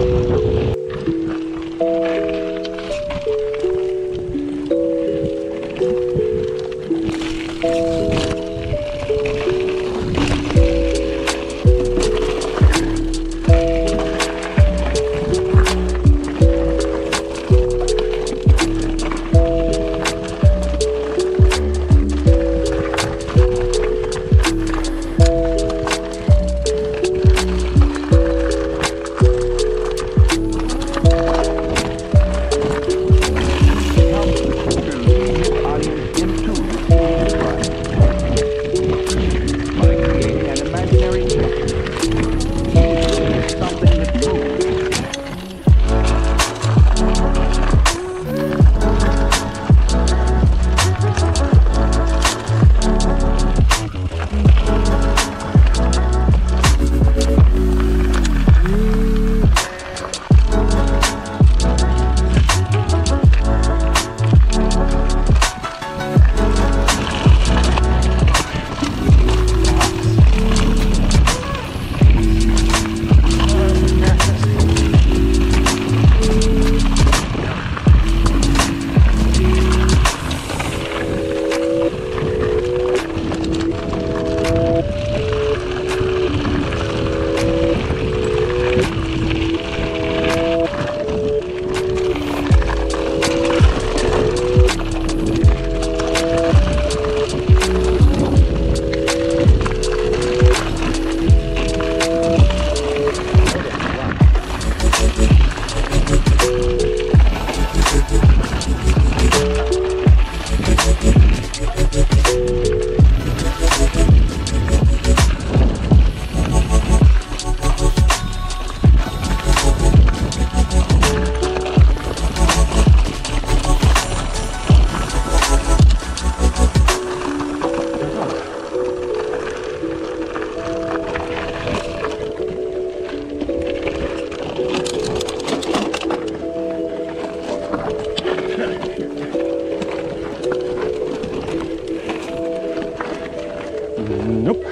はい。Nope.